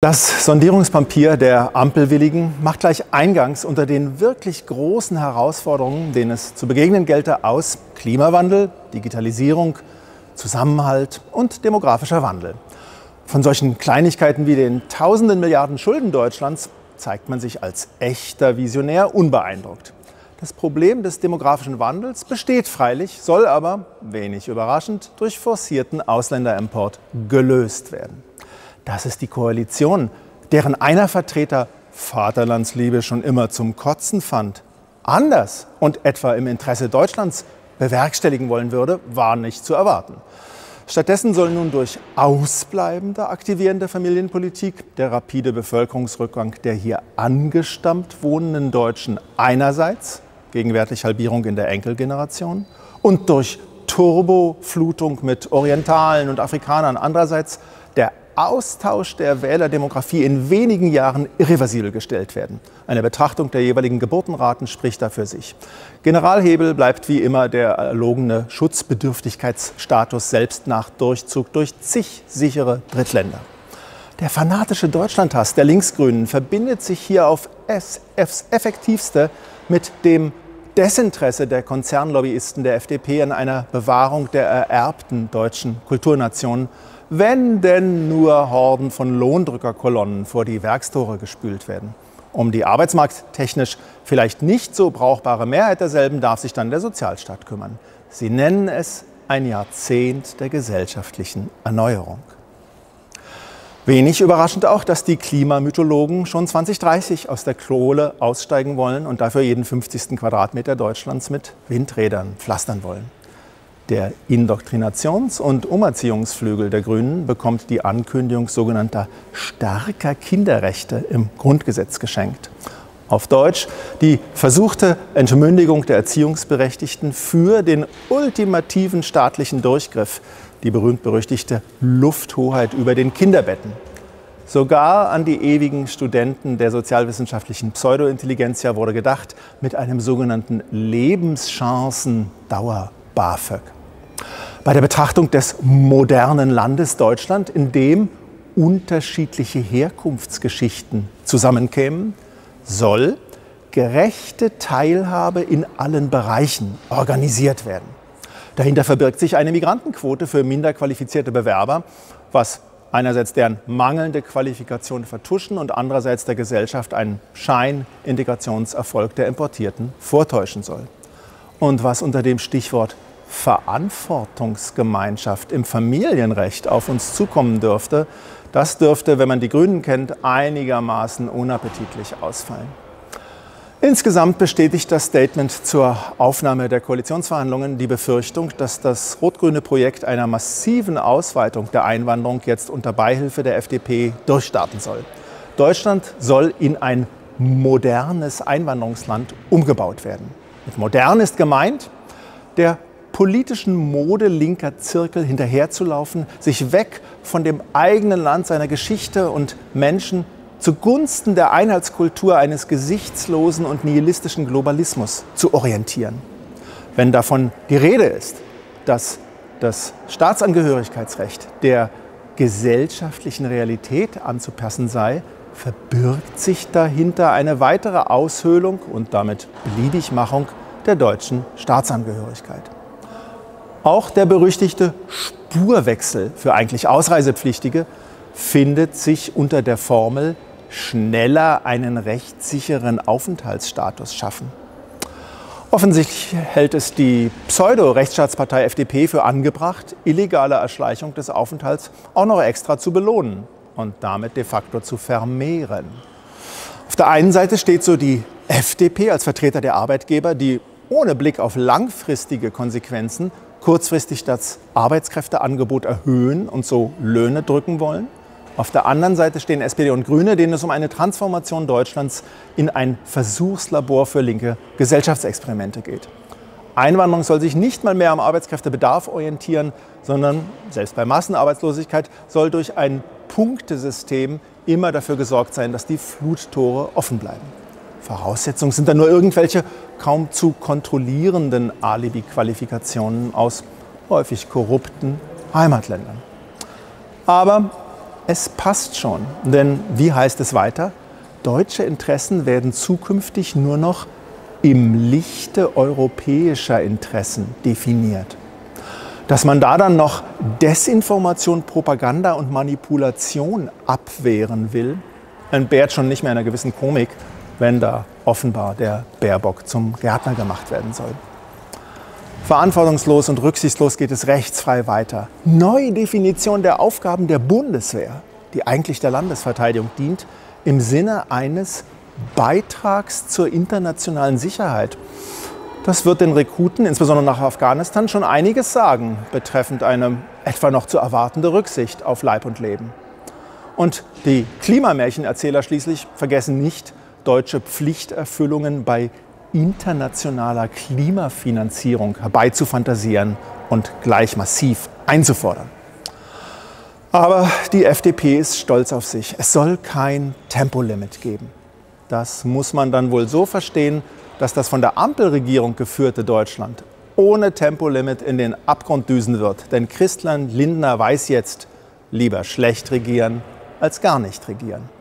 Das Sondierungspapier der Ampelwilligen macht gleich eingangs unter den wirklich großen Herausforderungen, denen es zu begegnen gelte, aus Klimawandel, Digitalisierung, Zusammenhalt und demografischer Wandel. Von solchen Kleinigkeiten wie den tausenden Milliarden Schulden Deutschlands zeigt man sich als echter Visionär unbeeindruckt. Das Problem des demografischen Wandels besteht freilich, soll aber, wenig überraschend, durch forcierten Ausländeremport gelöst werden. Das ist die Koalition, deren einer Vertreter Vaterlandsliebe schon immer zum Kotzen fand. Anders und etwa im Interesse Deutschlands bewerkstelligen wollen würde, war nicht zu erwarten. Stattdessen soll nun durch ausbleibende aktivierende Familienpolitik der rapide Bevölkerungsrückgang der hier angestammt wohnenden Deutschen einerseits, gegenwärtig Halbierung in der Enkelgeneration, und durch Turboflutung mit Orientalen und Afrikanern andererseits der Austausch der Wählerdemografie in wenigen Jahren irreversibel gestellt werden. Eine Betrachtung der jeweiligen Geburtenraten spricht dafür sich. Generalhebel bleibt wie immer der erlogene Schutzbedürftigkeitsstatus selbst nach Durchzug durch zig sichere Drittländer. Der fanatische Deutschlandhass der Linksgrünen verbindet sich hier auf SFs effektivste mit dem Desinteresse der Konzernlobbyisten der FDP an einer Bewahrung der ererbten deutschen Kulturnation wenn denn nur Horden von Lohndrückerkolonnen vor die Werkstore gespült werden. Um die arbeitsmarkttechnisch vielleicht nicht so brauchbare Mehrheit derselben darf sich dann der Sozialstaat kümmern. Sie nennen es ein Jahrzehnt der gesellschaftlichen Erneuerung. Wenig überraschend auch, dass die Klimamythologen schon 2030 aus der Kohle aussteigen wollen und dafür jeden 50. Quadratmeter Deutschlands mit Windrädern pflastern wollen. Der Indoktrinations- und Umerziehungsflügel der Grünen bekommt die Ankündigung sogenannter starker Kinderrechte im Grundgesetz geschenkt. Auf Deutsch die versuchte Entmündigung der Erziehungsberechtigten für den ultimativen staatlichen Durchgriff, die berühmt-berüchtigte Lufthoheit über den Kinderbetten. Sogar an die ewigen Studenten der sozialwissenschaftlichen Pseudointelligenzia wurde gedacht mit einem sogenannten Lebenschancen-Dauer-BAföG bei der Betrachtung des modernen Landes Deutschland, in dem unterschiedliche Herkunftsgeschichten zusammenkämen, soll gerechte Teilhabe in allen Bereichen organisiert werden. Dahinter verbirgt sich eine Migrantenquote für minder qualifizierte Bewerber, was einerseits deren mangelnde Qualifikation vertuschen und andererseits der Gesellschaft einen Scheinintegrationserfolg der Importierten vortäuschen soll. Und was unter dem Stichwort Verantwortungsgemeinschaft im Familienrecht auf uns zukommen dürfte, das dürfte, wenn man die Grünen kennt, einigermaßen unappetitlich ausfallen. Insgesamt bestätigt das Statement zur Aufnahme der Koalitionsverhandlungen die Befürchtung, dass das rot-grüne Projekt einer massiven Ausweitung der Einwanderung jetzt unter Beihilfe der FDP durchstarten soll. Deutschland soll in ein modernes Einwanderungsland umgebaut werden. Mit modern ist gemeint, der politischen Mode linker Zirkel hinterherzulaufen, sich weg von dem eigenen Land, seiner Geschichte und Menschen zugunsten der Einheitskultur eines gesichtslosen und nihilistischen Globalismus zu orientieren. Wenn davon die Rede ist, dass das Staatsangehörigkeitsrecht der gesellschaftlichen Realität anzupassen sei, verbirgt sich dahinter eine weitere Aushöhlung und damit Beliebigmachung der deutschen Staatsangehörigkeit. Auch der berüchtigte Spurwechsel für eigentlich Ausreisepflichtige findet sich unter der Formel schneller einen rechtssicheren Aufenthaltsstatus schaffen. Offensichtlich hält es die Pseudo-Rechtsstaatspartei FDP für angebracht, illegale Erschleichung des Aufenthalts auch noch extra zu belohnen und damit de facto zu vermehren. Auf der einen Seite steht so die FDP als Vertreter der Arbeitgeber, die ohne Blick auf langfristige Konsequenzen kurzfristig das Arbeitskräfteangebot erhöhen und so Löhne drücken wollen. Auf der anderen Seite stehen SPD und Grüne, denen es um eine Transformation Deutschlands in ein Versuchslabor für linke Gesellschaftsexperimente geht. Einwanderung soll sich nicht mal mehr am Arbeitskräftebedarf orientieren, sondern selbst bei Massenarbeitslosigkeit soll durch ein Punktesystem immer dafür gesorgt sein, dass die Fluttore offen bleiben. Voraussetzung sind dann nur irgendwelche kaum zu kontrollierenden Alibi-Qualifikationen aus häufig korrupten Heimatländern. Aber Es passt schon, denn wie heißt es weiter? Deutsche Interessen werden zukünftig nur noch im Lichte europäischer Interessen definiert. Dass man da dann noch Desinformation, Propaganda und Manipulation abwehren will, entbehrt schon nicht mehr einer gewissen Komik, wenn da offenbar der Baerbock zum Gärtner gemacht werden soll. Verantwortungslos und rücksichtslos geht es rechtsfrei weiter. Neue Definition der Aufgaben der Bundeswehr, die eigentlich der Landesverteidigung dient, im Sinne eines Beitrags zur internationalen Sicherheit. Das wird den Rekruten, insbesondere nach Afghanistan, schon einiges sagen, betreffend eine etwa noch zu erwartende Rücksicht auf Leib und Leben. Und die Klimamärchenerzähler schließlich vergessen nicht, deutsche Pflichterfüllungen bei internationaler Klimafinanzierung herbeizufantasieren und gleich massiv einzufordern. Aber die FDP ist stolz auf sich. Es soll kein Tempolimit geben. Das muss man dann wohl so verstehen, dass das von der Ampelregierung geführte Deutschland ohne Tempolimit in den Abgrund düsen wird. Denn Christian Lindner weiß jetzt, lieber schlecht regieren als gar nicht regieren.